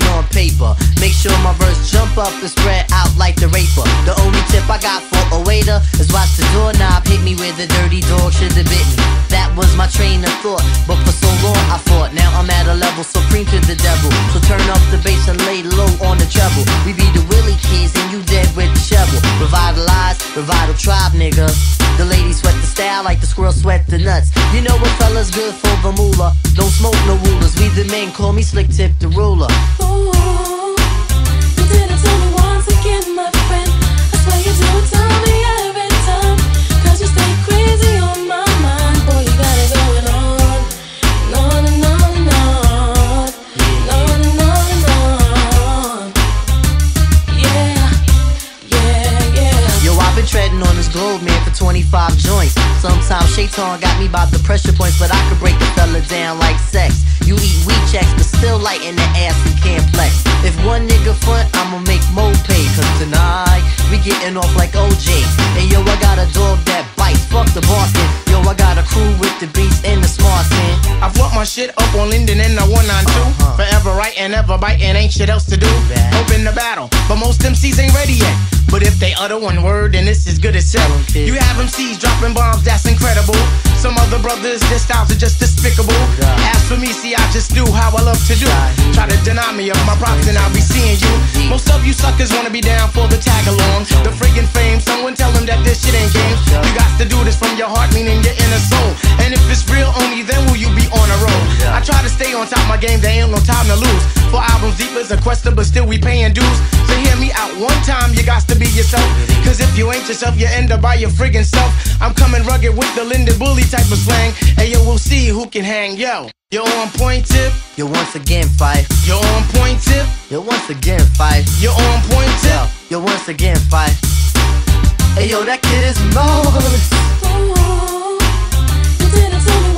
on paper. Make sure my verse jump up and spread out like the raper. The only tip I got for a waiter is watch the doorknob hit me where the dirty dog should have bitten. That was my train of thought, but for so long I fought. Now I'm at a level supreme to the devil. So turn up the bass and lay low on the treble. We be the Willie kids and you dead with the shovel. Revitalize, revital tribe, nigga. The ladies sweat like the squirrel sweat the nuts. You know what fella's good for the moolah. Don't smoke no rulers. We the men call me Slick Tip the ruler. Ooh, globe, man, for 25 joints. Sometimes Shaitan got me by the pressure points, but I could break a fella down like sex. You eat weed checks, but still light in the ass and can't flex. If one nigga front, I'ma make Mo pay. Cause tonight, we getting off like OJ. And yo, I got a dog that bites, fuck the Boston. Yo, I got a crew with the beats and the smarts, man. I've brought my shit up on Linden and the 192. Uh-huh. And ever biting, ain't shit else to do. Open the battle, but most MCs ain't ready yet. But if they utter one word, then it's as good as said. Tell 'em, kid. You have MCs dropping bombs, that's incredible. Some other brothers, their styles are just despicable. As for me, see, I just do how I love to do. Try to deny me of my props, and I'll be seeing you. Most of you suckers wanna be down for the tag along. The friggin' fame, someone tell them that this shit ain't games. You got to do this from your heart, meaning your inner soul. Stay on top of my game, there ain't no time to lose. For albums deep as a question, but still we paying dues. So hear me out one time, you got to be yourself. Cause if you ain't yourself, you end up by your friggin' self. I'm coming rugged with the Linden Bully type of slang. Hey yo, we'll see who can hang. Yo, you're on point tip, Yo, once again, Phife. you're on point tip, Yo, once again, Phife. you're on point tip. Yo, yo, once again, Phife. Hey, yo, that kid is marvelous. Ooh, oh, you oh. did it to